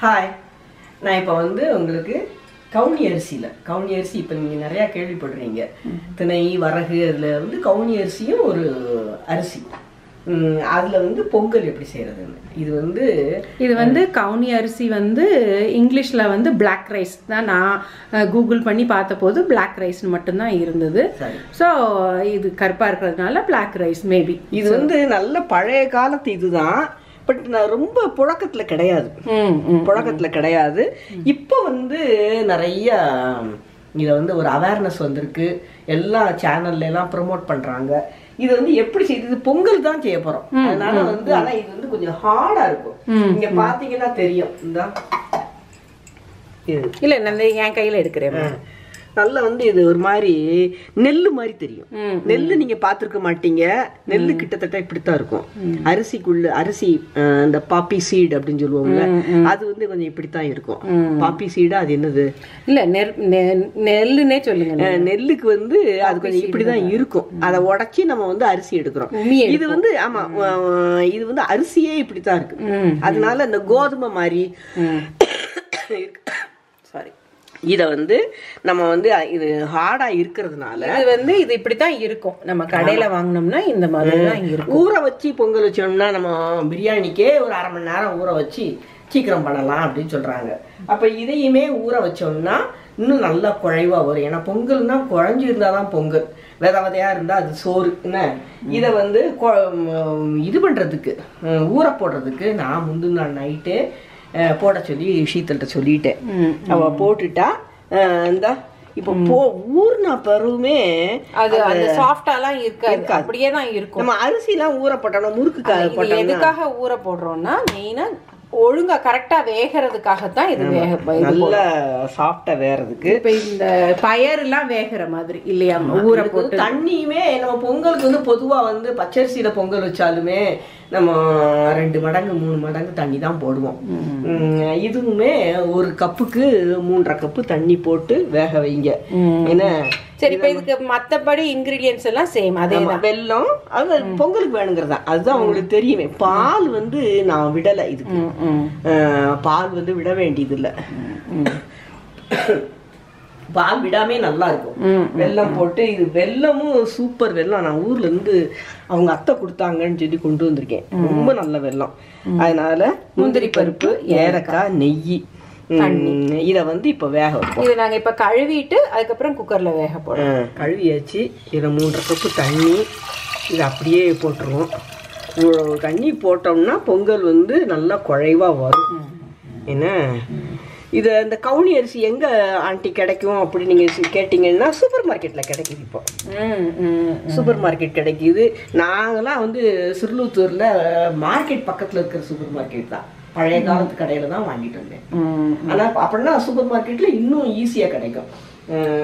Hi நான் இப்போ வந்து உங்களுக்கு கவுனி அரிசியில் கவுனி அரிசி இப்போ நீங்கள் நிறையா கேள்விப்படுறீங்க. திணை வரகு அதில் வந்து கவுனி அரிசியும் ஒரு அரிசி. அதில் வந்து பொங்கல் எப்படி செய்கிறதுன்னு இது வந்து இது வந்து கவுனி அரிசி வந்து இங்கிலீஷில் வந்து பிளாக் ரைஸ் தான் நான் கூகுள் பண்ணி பார்த்தபோது பிளாக் ரைஸ் மட்டும்தான் இருந்தது. ஸோ இது கருப்பாக இருக்கிறதுனால பிளாக் ரைஸ் மேபி இது வந்து நல்ல பழைய காலத்து இதுதான். பட் நான் ரொம்ப புழக்கத்தில் கிடையாது. புழக்கத்தில் கிடையாது. இப்போ வந்து நிறைய இதை வந்து ஒரு அவேர்னஸ் வந்திருக்கு. எல்லா சேனல்ல எல்லாம் ப்ரோமோட் பண்றாங்க. இது வந்து எப்படி செய்யுது பொங்கல் தான் செய்ய போறோம். அதனால வந்து ஆனா இது வந்து கொஞ்சம் ஹார்டா இருக்கும். இங்க பாத்தீங்கன்னா தெரியும். இந்த. இல்லை நான் என் கையில் எடுக்கிறேன். நல்லா வந்து இது ஒரு மாதிரி நெல்லு மாதிரி தெரியும். நெல்லு நீங்க பார்த்திருக்க மாட்டீங்க. நெல்லு கிட்டத்தட்ட இப்படித்தான் இருக்கும். அரிசிக்குள்ள அரிசி இந்த பாப்பி சீட் அப்படின்னு சொல்லுவோம்ல அது வந்து கொஞ்சம் இப்படித்தான் இருக்கும். பாப்பி சீடா அது என்னது? இல்லை நெல்லுன்னே சொல்லுங்க. நெல்லுக்கு வந்து அது கொஞ்சம் இப்படிதான் இருக்கும். அதை உடைச்சி நம்ம வந்து அரிசி எடுக்கிறோம். இது வந்து ஆமா இது வந்து அரிசியே இப்படித்தான் இருக்கு. அதனால இந்த கோதுமை மாதிரி இத வந்து நம்ம வந்து இது ஹார்டா இருக்கிறதுனால இது வந்து இது இப்படி தான் இருக்கும். நம்ம கடையில் வாங்கினோம்னா இந்த மாதிரி தான் இருக்கும். ஊற வச்சு பொங்கல் வச்சோம்னா நம்ம பிரியாணிக்கே ஒரு அரை மணி நேரம் ஊற வச்சு சீக்கிரம் பண்ணலாம் அப்படின்னு சொல்றாங்க. அப்ப இதையுமே ஊற வச்சோம்னா இன்னும் நல்லா குழைவா வரும். ஏன்னா பொங்கல்னா குழஞ்சு இருந்தாதான் பொங்கல். வித விதையா இருந்தா அது சோறு. என்ன? இதை வந்து இது பண்றதுக்கு ம், ஊற போடுறதுக்கு நான் முந்தின நாள் நைட்டே போட சொல்லி ஷீத்தல்கிட்ட சொல்லிட்டேன். அவ போட்டுட்டா இந்த இப்போ போ ஊர்னா பிறகுமே அது அந்த சாஃப்டாலாம் இருக்காது. அப்படியே தான் இருக்கும். நம்ம அரிசிலாம் ஊற போட்டோம்னா. முறுக்கு எதுக்காக ஊற போடுறோம்னா மெயினா ஒழுங்கா கரெக்டா வேகிறதுக்காகத்தான் இது வேக நல்ல சாஃப்டா வேறதுக்கு இப்ப இந்த பயறுலாம் வேகிற மாதிரி இல்லையா? ஊற போட்டு. தண்ணியுமே நம்ம பொங்கலுக்கு வந்து பொதுவா வந்து பச்சரிசியில பொங்கல் வச்சாலுமே நம்ம ரெண்டு மடங்கு மூணு மடங்கு தண்ணி தான் போடுவோம். இதுவுமே ஒரு கப்புக்கு மூன்றரை கப்பு தண்ணி போட்டு வேக வைங்க. ஏன்னா சரி இப்ப இதுக்கு மத்தபடி இன்கிரீடியன்ஸ் எல்லாம் சேம் அதே வெல்லம் அது பொங்கலுக்கு வேணுங்கிறதா? அதுதான் உங்களுக்கு தெரியுமே. பால் வந்து நான் விடலை இதுக்கு. பால் வந்து விட வேண்டியது இல்ல பால் விடாமே நல்லா இருக்கும். வெல்லம் போட்டு இது வெல்லமும் சூப்பர் வெல்லம். நான் ஊர்ல இருந்து அவங்க அத்தை கொடுத்தாங்கன்னு சொல்லி கொண்டு வந்திருக்கேன். ரொம்ப நல்ல வெல்லம். அதனால முந்திரி பருப்பு ஏலக்காய் நெய். இத வந்து இப்ப வேக வைப்போம். இது நாங்க இப்ப கழுவிட்டு அதுக்கப்புறம் குக்கர்ல வேக போடுறோம் கழுவியாச்சு இதில் மூன்றரை கப்பு தண்ணி இது அப்படியே போட்டுருவோம். இவ்வளோ தண்ணி போட்டோம்னா பொங்கல் வந்து நல்லா குழைவா வரும். என்ன? இது இந்த கவுனி அரிசி எங்க ஆண்டி கிடைக்கும் அப்படி நீங்க சி- கேட்டீங்கன்னா சூப்பர் மார்க்கெட்ல கிடைக்குது இப்போ. சூப்பர் மார்க்கெட் கிடைக்குது. நாங்கெல்லாம் வந்து சிறுலூத்தூர்ல மார்க்கெட் பக்கத்துல இருக்கிற சூப்பர் மார்க்கெட் தான். பழைய காலத்து கடையில தான் வாங்கிட்டு வந்தேன் ம். ஆனா அப்படின்னா சூப்பர் மார்க்கெட்ல இன்னும் ஈஸியா கிடைக்கும்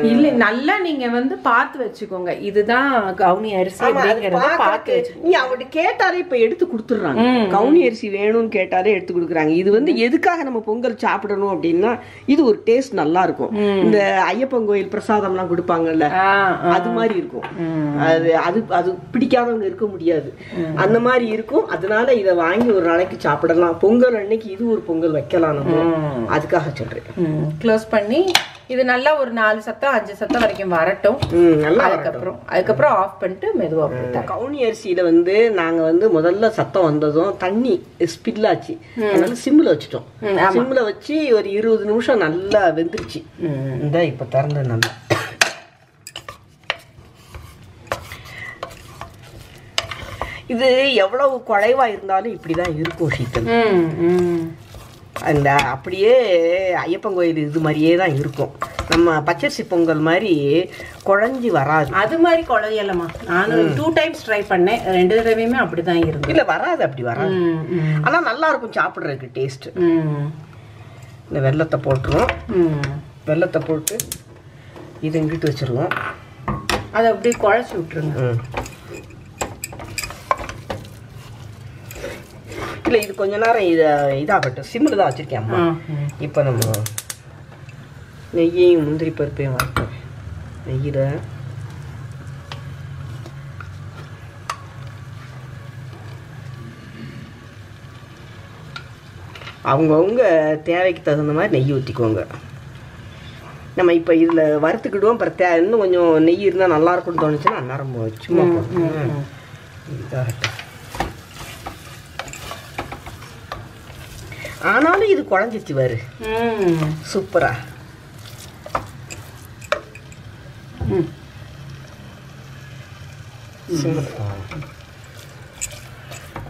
இல்ல நல்லா நீங்க வந்து பார்த்து வச்சுக்கோங்க. இதுதான் கவுனி அரிசி அப்படிங்கறத பார்த்து நீ அவட்ட கேட்டாலே இப்ப எடுத்து கொடுத்துடுறாங்க. கவுனி அரிசி வேணும்னு கேட்டாலே எடுத்து கொடுக்குறாங்க. இது வந்து எதுக்காக நம்ம பொங்கல் சாப்பிடணும் அப்படின்னா இது ஒரு டேஸ்ட் நல்லா இருக்கும். இந்த ஐயப்பன் கோயில் பிரசாதம்லாம் கொடுப்பாங்கல்ல ஆ, ஆ. அது மாதிரி இருக்கும். அது அது அது பிடிக்காதவங்க இருக்க முடியாது. அந்த மாதிரி இருக்கும். அதனால இதை வாங்கி ஒரு நாளைக்கு சாப்பிடலாம். பொங்கல் அன்னைக்கு இது ஒரு பொங்கல் வைக்கலாம் நம்ம. அதுக்காக சொல்றேன். க்ளோஸ் பண்ணி இது நல்லா ஒரு நாலு சத்தம் அஞ்சு சத்தம் வரைக்கும் வரட்டும். அதுக்கப்புறம் அதுக்கப்புறம் ஆஃப் பண்ணிட்டு மெதுவா போட்டேன் கவுனி அரிசியில வந்து நாங்க வந்து முதல்ல சத்தம் வந்ததும் தண்ணி ஸ்பில் ஆச்சு. அதனால சிம்ல வச்சுட்டோம். சிம்ல வச்சு ஒரு இருபது நிமிஷம் நல்லா வெந்துருச்சு. இந்த இப்ப திறந்து நல்லா. இது எவ்வளவு குறைவா இருந்தாலும் இப்படிதான் இருக்கும் சீத்தல். ம், ம். அந்த அப்படியே ஐயப்பன் கோயில் இது மாதிரியே தான் இருக்கும். நம்ம பச்சரிசி பொங்கல் மாதிரி குழஞ்சி வராது. அது மாதிரி குழையலமா நான் டூ டைம்ஸ் ட்ரை பண்ணேன். ரெண்டு தடவையுமே அப்படிதான் இருந்தது. இல்ல வராது அப்படி வராது. ம், ம், ஆனா நல்லா இருக்கும் சாப்பிடுறதுக்கு டேஸ்ட் ம், இந்த வெள்ளத்தை போட்டுருவோம். வெள்ளத்தை போட்டு இதை இங்கிட்டு வச்சிருவோம். அதை அப்படியே குழைச்சி விட்டுருங்க. இல்ல இது கொஞ்ச நேரம் இத இதாகட்டும் சிம்மில் தான் வச்சிருக்கேன் அம்மா. இப்போ நம்ம நெய்யையும் முந்திரி பருப்பையும் வறுப்போம் நெய்யில் அவங்கவுங்க தேவைக்கு தகுந்த மாதிரி நெய் ஊற்றிக்கோங்க நம்ம இப்போ இதில் வறுத்துக்கிடுவோம் அப்புறம் தே இன்னும் கொஞ்சம் நெய் இருந்தால் நல்லா இருக்கும்னு தோணுச்சுன்னா அந்நேரம் சும்மா. இதாகட்டும். ஆனாலும் இது குழஞ்சிச்சு பாரு. ம். சூப்பரா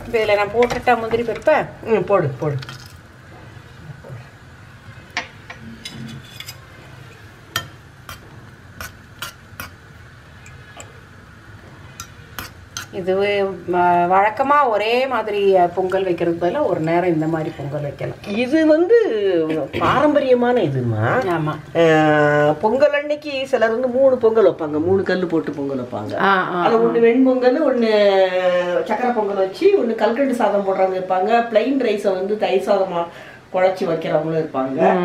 இதில் நான் போட்டுட்டா முந்திரி பருப்பை? ம் போடு போடு. இது வழக்கமாக ஒரே மாதிரி பொங்கல் வைக்கிறது பதிலாக ஒரு நேரம் இந்த மாதிரி பொங்கல் வைக்கலாம். இது வந்து பாரம்பரியமான இதுமா? ஆமாம் பொங்கல் அன்னைக்கு சிலர் வந்து மூணு பொங்கல் வைப்பாங்க. மூணு கல் போட்டு பொங்கல் வைப்பாங்க. ஆ ஆ அது ஒன்று வெண்பொங்கல் ஒன்று சக்கரை பொங்கல் வச்சு ஒன்று கல்கண்டு சாதம் போடுறவங்க இருப்பாங்க பிளைன் ரைஸை வந்து தயிர் சாதமாக குழச்சி வைக்கிறவங்களும் இருப்பாங்க.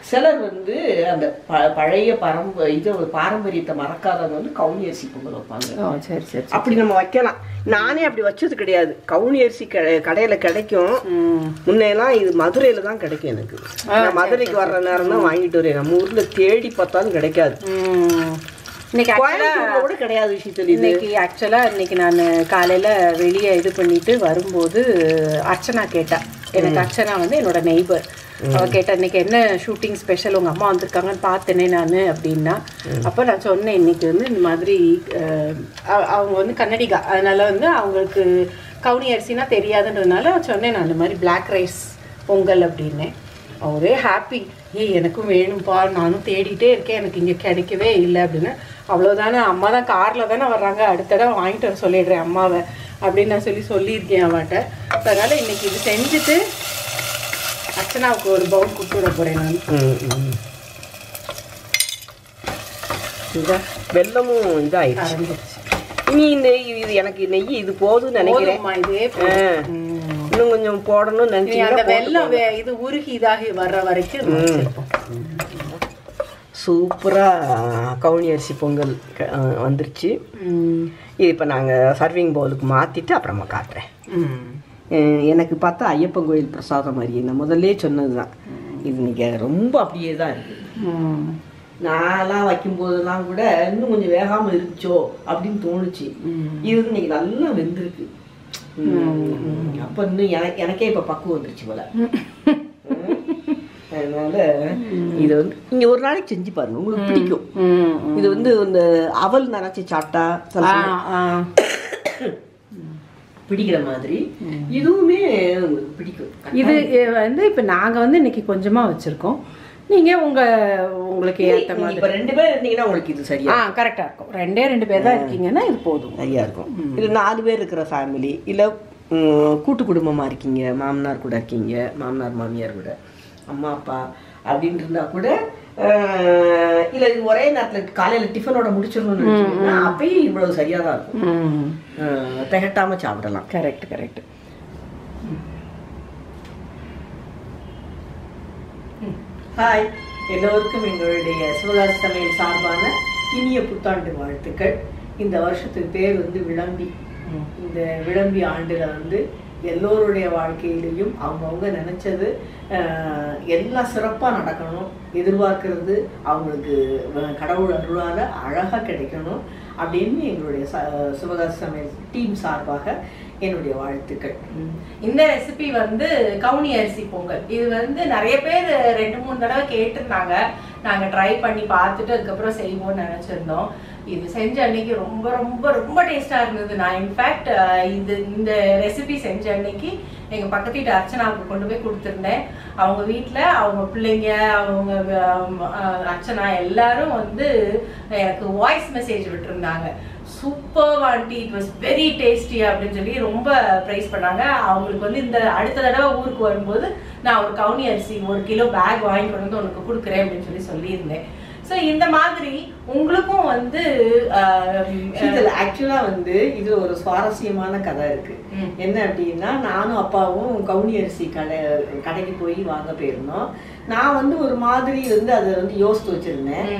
சிலர் வந்து அந்த ப- பழைய பரம்ப இது பாரம்பரியத்தை மறக்காதவங்க வந்து கவுனி அரிசி பொங்கல் வைப்பாங்க. சரி சரி அப்படி நம்ம வைக்கலாம். நானே அப்படி வச்சது கிடையாது. கவுனி அரிசி கடை- கடையில கிடைக்கும். ம். முன்னையெல்லாம் இது மதுரையில தான் கிடைக்கும் எனக்கு. நான் மதுரைக்கு வர்ற நேரம் தான் வாங்கிட்டு வரேன் நம்ம ஊர்ல தேடி பார்த்தாலும் கிடைக்காது. இன்னைக்கு கிடையாது விஷயத்துல இது. இன்னைக்கு ஆக்சுவலாக இன்னைக்கு நான் காலையில் வெளியே இது பண்ணிட்டு வரும்போது அர்ச்சனா கேட்டா. எனக்கு அர்ச்சனா வந்து என்னோட நெய்பர் அவ கேட்டா இன்னைக்கு என்ன ஷூட்டிங் ஸ்பெஷல் உங்க அம்மா வந்திருக்காங்கன்னு பார்த்தேனே நான் அப்படின்னா அப்போ நான் சொன்னேன் இன்னைக்கு வந்து இந்த மாதிரி அவங்க வந்து கன்னடிகா அதனால வந்து அவங்களுக்கு கவுனி அரிசினா தெரியாதுன்றதுனால சொன்னேன் நான் இந்த மாதிரி பிளாக் ரைஸ் பொங்கல் அப்படின்னேன். ஒரே ஹாப்பி ஏய் எனக்கும் வேணும்ப்பா நானும் தேடிட்டே இருக்கேன் எனக்கு இங்கே கிடைக்கவே இல்லை அப்படின்னு அவ்வளோதானே அம்மா தான் காரில் தானே வர்றாங்க அடுத்த தடவை வாங்கிட்டு வர சொல்லிடுறேன் அம்மாவை. அப்படின்னு நான் சொல்லி சொல்லியிருக்கேன் அவட்ட அதனால் இன்னைக்கு இது செஞ்சுட்டு அர்ச்சனாவுக்கு ஒரு பவுல் கொடுத்து விட போகிறேன் நான். ம், ம். இதா, வெல்லமும் இதாயிடுச்சு. இனி இந்த இது எனக்கு நெய் இது போதும்னு நினைக்கிறேன். இன்னும் கொஞ்சம் போடணும்னு இனி அந்த வெள்ளம் இது உருகி இதாகி வர்ற வரைக்கும் இது வச்சிருப்போம். சூப்பரா கவுனி அரிசி பொங்கல் வந்துருச்சு. இது இப்போ நாங்கள் சர்விங் பவுலுக்கு மாற்றிட்டு அப்புறமா காட்டுறேன். எனக்கு பார்த்தா ஐயப்பன் கோயில் பிரசாதம் மாதிரி. நான் முதல்லே சொன்னது தான் இது இன்னைக்கு ரொம்ப அப்படியே தான் இருக்குது. நான்லாம் வைக்கும்போதெல்லாம் கூட இன்னும் கொஞ்சம் வேகாமல் இருந்துச்சோ அப்படின்னு தோணுச்சு. இது வந்து இன்னைக்கு நல்லா வெந்திருக்கு. அப்போ இன்னும் எனக்கு எனக்கே இப்போ பக்குவம் வந்துருச்சு போல. அதனால இது வந்து நீங்க ஒரு நாளைக்கு செஞ்சு பாருங்க உங்களுக்கு பிடிக்கும். இது வந்து இந்த அவல் நினைச்சு சாப்பிட்டா. பிடிக்கிற மாதிரி. இதுவுமே உங்களுக்கு பிடிக்கும். இது வந்து இப்போ நாங்கள் வந்து இன்னைக்கு கொஞ்சமாக வச்சுருக்கோம். நீங்கள் உங்கள் உங்களுக்கு ஏற்ற நீங்க மாதிரி. இப்ப ரெண்டு பேர் இருந்தீங்கன்னா உங்களுக்கு இது சரியா ஆ கரெக்டாக இருக்கும். ரெண்டே ரெண்டு பேர் தான் இருக்கீங்கன்னா இது போதும். சரியா இருக்கும். இல்ல நாலு பேர் இருக்கிற ஃபேமிலி இல்ல கூட்டு குடும்பமா இருக்கீங்க மாமனார் கூட இருக்கீங்க மாமனார் மாமியார் கூட. அம்மா அப்பா அப்படின்னு இருந்தா கூட இல்ல ஒரே நேரத்துல காலையில டிஃபனோட முடிச்சிடணும்னு அப்பயும் இவ்வளவு சரியா தான் இருக்கும். ம். அஹ், திகட்டாம சாப்பிடலாம். கரெக்ட் கரெக்ட் ஹாய் எல்லோருக்கும் எங்களுடைய சிவகாசி சமையல் சார்பான இனிய புத்தாண்டு வாழ்த்துக்கள். இந்த வருஷத்துக்கு பேர் வந்து விளம்பி. இந்த விளம்பி ஆண்டுல வந்து எல்லோருடைய வாழ்க்கையிலையும் அவங்கவுங்க நினச்சது எல்லாம் சிறப்பாக நடக்கணும் எதிர்பார்க்கறது அவங்களுக்கு கடவுள் அருளால் அழகாக கிடைக்கணும் அப்படின்னு எங்களுடைய ச- சிவகாசி சமையல் டீம் சார்பாக என்னுடைய வாழ்த்துக்கள். இந்த ரெசிபி வந்து கவுனி அரிசி பொங்கல். இது வந்து நிறைய பேர் ரெண்டு மூணு தடவை கேட்டிருந்தாங்க. நாங்கள் ட்ரை பண்ணி பார்த்துட்டு அதுக்கப்புறம் செய்வோம்னு நினச்சிருந்தோம். இது செஞ்ச அன்னைக்கு ரொம்ப ரொம்ப ரொம்ப டேஸ்டா இருந்தது. நான் இன்ஃபேக்ட் இது இந்த ரெசிபி செஞ்ச அன்னைக்கு எங்க பக்கத்து வீட்டு அர்ச்சனாவுக்கு கொண்டு போய் கொடுத்துருந்தேன். அவங்க வீட்டில் அவங்க பிள்ளைங்க அவங்க அர்ச்சனா எல்லாரும் வந்து எனக்கு வாய்ஸ் மெசேஜ் விட்டுருந்தாங்க. Super aunty it was very tasty அப்படின்னு சொல்லி ரொம்ப ப்ரைஸ் பண்ணாங்க. அவங்களுக்கு வந்து இந்த அடுத்த தடவை ஊருக்கு வரும்போது நான் ஒரு கவுனி அரிசி ஒரு கிலோ பேக் வாங்கி கொண்டு வந்து உனக்கு கொடுக்குறேன் அப்படின்னு சொல்லி சொல்லியிருந்தேன். ஸோ இந்த மாதிரி உங்களுக்கும் வந்து இதுல ஆக்சுவலா வந்து இதுல ஒரு சுவாரஸ்யமான கதை இருக்கு. என்ன அப்படின்னா நானும் அப்பாவும் கவுனி அரிசி கடை கடைக்கு போய் வாங்க போயிருந்தோம். நான் வந்து ஒரு மாதிரி வந்து அதை வந்து யோசித்து வச்சிருந்தேன்.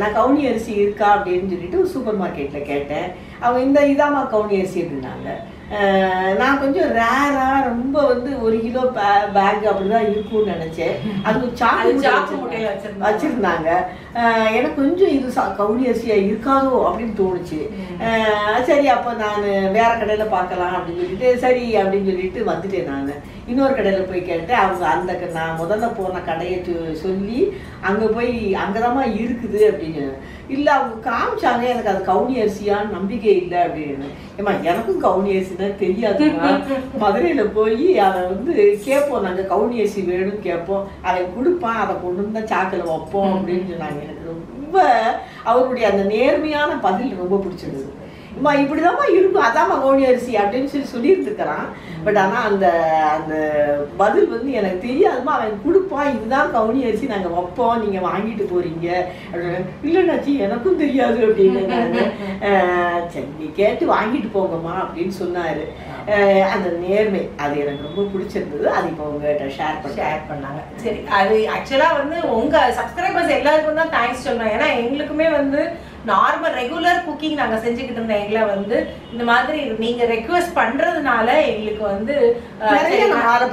நான் கவுனி அரிசி இருக்கா அப்படின்னு சொல்லிட்டு சூப்பர் மார்க்கெட்ல கேட்டேன். அவங்க இந்த இதாமா கவுனி அரிசி அப்படின்னாங்க. நான் கொஞ்சம் ரேரா ரொம்ப வந்து ஒரு கிலோ பேக் அப்படிதான் இருக்கும்னு நினைச்சேன். அது சாக்கு சாக்கு வச்சிருந்தாங்க. மூட்டையில வச்சிருந்தாங்க. வச்சிருந்தாங்க எனக்கு கொஞ்சம் இது சா- கவுனி அரிசியா இருக்காதோ அப்படின்னு தோணுச்சு. சரி அப்போ நான் வேற கடையில பார்க்கலாம் அப்படின்னு சொல்லிட்டு சரி அப்படின்னு சொல்லிட்டு வந்துட்டேன் நான். இன்னொரு கடையில போய் கேட்டேன். அவங்க அந்த நான் முதல்ல போன கடையை சொல்லி அங்க போய் அங்கதாம்மா இருக்குது அப்படின்னு. இல்ல அவங்க காமிச்சாங்க எனக்கு அது கவுனி அரிசியான்னு நம்பிக்கை இல்லை அப்படின்னு. ஏமா எனக்கும் கவுனி தான் தெரியாது மதுரையில போய் அதை வந்து கேட்போம் நாங்க கவுனி அரிசி வேணும்னு கேட்போம் அதை கொடுப்பான் அதை கொண்டு வந்தால் சாக்கில் வைப்போம் அப்படின்னு சொன்னாங்க. எனக்கு ரொம்ப அவருடைய அந்த நேர்மையான பதில் ரொம்ப பிடிச்சிருந்தது. அம்மா இப்படிதாம்மா இருக்கும். அதாம்மா கவுனி அரிசி அப்படின்னு சொல்லி சொல்லியிருந்துக்கிறான் பட் ஆனா அந்த அந்த பதில் வந்து எனக்கு தெரியாதுமா அவன் கொடுப்பான் இதுதான் கவுனி அரிசி நாங்க வைப்போம் நீங்க வாங்கிட்டு போறீங்க. அப்படின்னு இல்லைண்ணாச்சி எனக்கும் தெரியாது அப்படின்னு அஹ், சரி நீ கேட்டு வாங்கிட்டு போங்கம்மா அப்படின்னு சொன்னாரு. அந்த நேர்மை அது எனக்கு ரொம்ப பிடிச்சிருந்தது. அது இப்போ உங்ககிட்ட ஷேர் பண்ணி ஷேர் பண்ணாங்க. சரி அது ஆக்சுவலா வந்து உங்க சப்ஸ்கிரைபர்ஸ் எல்லாருக்கும் தான் தேங்க்ஸ் சொல்லணும் ஏன்னா எங்களுக்குமே வந்து நார்மல் ரெகுலர் குக்கிங் நாங்கள் செஞ்சுக்கிட்டு இருந்த எங்களை வந்து இந்த மாதிரி நீங்க ரெக்வஸ்ட் பண்றதுனால எங்களுக்கு வந்து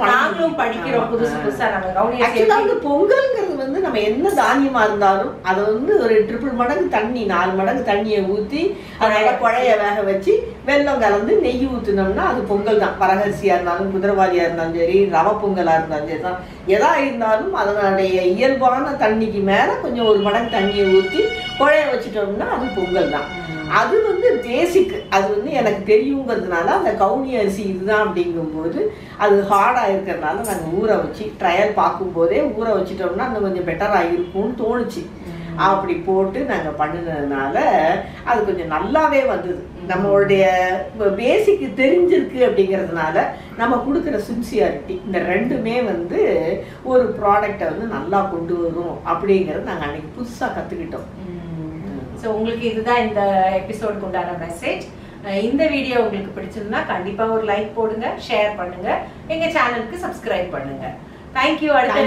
நாங்களும். படிக்கிறோம். புதுசு புதுசா நம்ம கவுனி அரிசி ஆக்சுவலா வந்து பொங்கல்ங்கிறது வந்து நம்ம என்ன தானியமா இருந்தாலும் அதை வந்து ஒரு ட்ரிபிள் மடங்கு தண்ணி நாலு மடங்கு தண்ணியை ஊத்தி அதனால குழைய வேக வச்சு வெல்லம் கலந்து நெய் ஊத்துனோம்னா அது பொங்கல் தான். வரகரிசியா இருந்தாலும் குதிரவாளியா இருந்தாலும் சரி ரவ பொங்கலா இருந்தாலும் சரி தான். எதா இருந்தாலும் அதனுடைய இயல்பான தண்ணிக்கு மேல கொஞ்சம் ஒரு மடங்கு தண்ணியை ஊத்தி குழைய வச்சுட்டோம்னா அது பொங்கல் தான். அது வந்து பேசிக் அது வந்து எனக்கு தெரியுங்கிறதுனால அந்த கவுனி அரிசி இதுதான் அப்படிங்கும்போது அது ஹார்டாக இருக்கிறதுனால நாங்கள் ஊற வச்சு ட்ரையல் பார்க்கும்போதே ஊற வச்சிட்டோம்னா இன்னும் கொஞ்சம் பெட்டராக இருக்கும்னு தோணுச்சு. அப்படி போட்டு நாங்கள் பண்ணினதுனால அது கொஞ்சம் நல்லாவே வந்தது. நம்மளுடைய பேசிக் தெரிஞ்சிருக்கு அப்படிங்கிறதுனால நம்ம கொடுக்குற சின்சியாரிட்டி இந்த ரெண்டுமே வந்து ஒரு ப்ராடக்டை வந்து நல்லா கொண்டு வரும் அப்படிங்கிறது நாங்கள் அன்னைக்கு புதுசாக கற்றுக்கிட்டோம் ஸோ உங்களுக்கு இதுதான் இந்த எபிசோடுக்கு உண்டான மெசேஜ் இந்த வீடியோ உங்களுக்கு பிடிச்சிருந்தா கண்டிப்பா ஒரு லைக் போடுங்க ஷேர் பண்ணுங்க. எங்க சேனலுக்கு சப்ஸ்கிரைப் பண்ணுங்க. தேங்க்யூ அடுத்த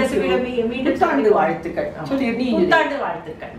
மீண்டும் வாழ்த்துக்கள். புத்தாண்டு வாழ்த்துக்கள்.